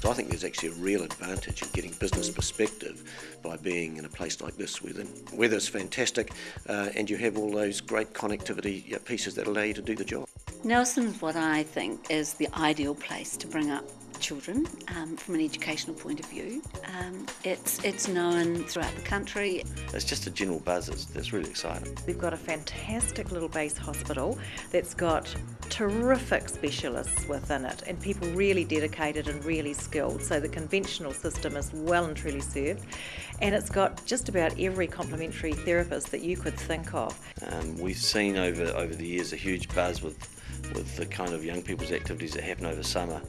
So I think there's actually a real advantage in getting business perspective by being in a place like this where the weather's fantastic uh, and you have all those great connectivity pieces that allow you to do the job. Nelson's what I think is the ideal place to bring up children um, from an educational point of view. Um, it's it's known throughout the country. It's just a general buzz. It's, it's really exciting. We've got a fantastic little base hospital that's got terrific specialists within it and people really dedicated and really skilled. So the conventional system is well and truly served, and it's got just about every complementary therapist that you could think of. Um, we've seen over over the years a huge buzz with with the kind of young people's activities that happen over summer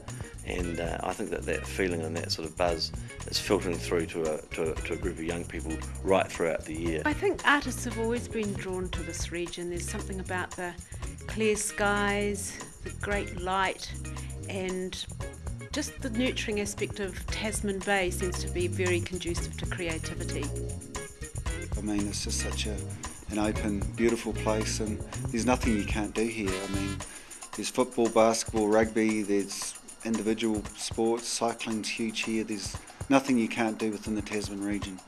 and uh, I think that that feeling and that sort of buzz is filtering through to a, to a, to a group of young people right throughout the year. I think artists have always been drawn to this region. There's something about the clear skies, the great light, and just the nurturing aspect of Tasman Bay seems to be very conducive to creativity. I mean, it's just such a, an open, beautiful place, and there's nothing you can't do here. I mean, there's football, basketball, rugby, there's individual sports, cycling's huge here. There's nothing you can't do within the Tasman region.